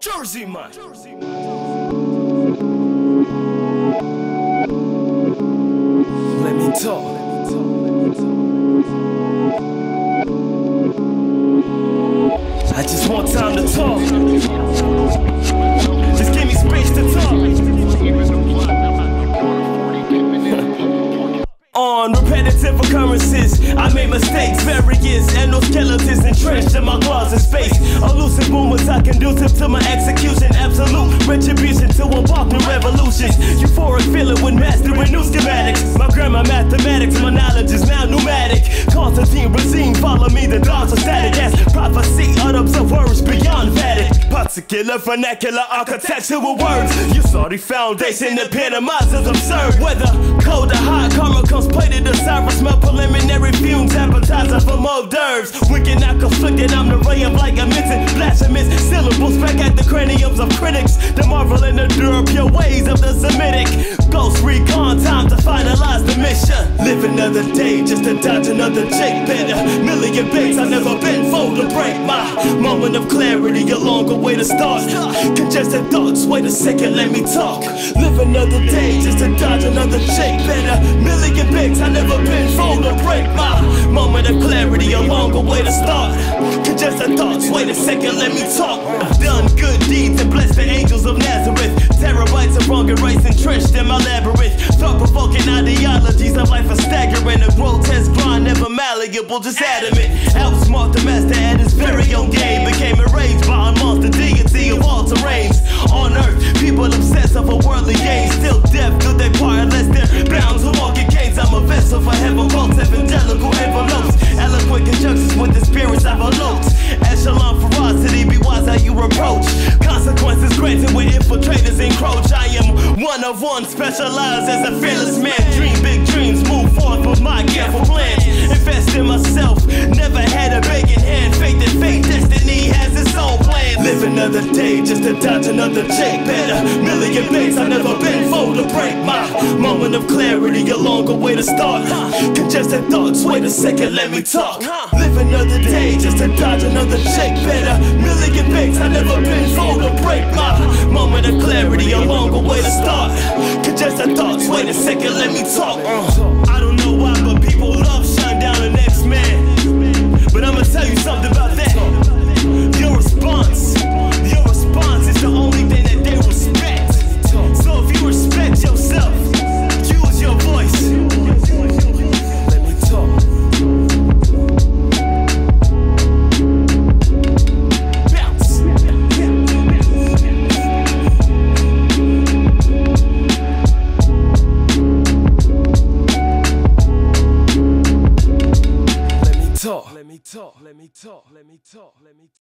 Jersey man. Let me talk. I just want time to talk. Occurrences, I made mistakes, various and no skeletons entrenched in my closet space. Elusive movements are conducive to my execution. Absolute retribution to embark new revolutions. Euphoric feeling when mastering new schematics. My grammar, mathematics, my knowledge is now pneumatic. Constantine Racine, follow me, the dogs are static as prophecy, Particular vernacular architectural words. You saw the foundation epitomizes absurd. Whether cold or hot, karma comes plated to sour smell preliminary fumes, appetizer for hors d'oeuvres. Wicked, not conflicted, I'm the ray of like a missing blasphemous syllables back at the craniums of critics. The marvel and the pure ways of the Semitic. Ghost recon, time to finalize the mission. Live another day just to dodge another Jake better. Million baits I never been for to break my moment of clarity. A longer way to start. Congested thoughts, wait a second, let me talk. Live another day just to dodge another Jake better. Million baits I never been for to break my moment of clarity. A longer way to start. Congested thoughts, wait a second, let me talk. Done good deeds and blessed the angels ideologies of life are staggering. A grotesque grind, never malleable, just adamant. Outsmart the master one of one, specialized as a fearless man. Dream big dreams, move forth with my careful plans. Invest in myself, never had a begging hand. Faith and fate, destiny has its own plan. Live another day just to dodge another check. Better million baits I've never been for to break my moment of clarity. A longer way to start. Congested thoughts, wait a second, let me talk. Live another day just to dodge another check. Better million baits I've never been for to break my moment of clarity. Longer way to start. Congested thoughts, wait a second, let me talk. Uh, me talk. Let me talk. Let me talk. Let me talk.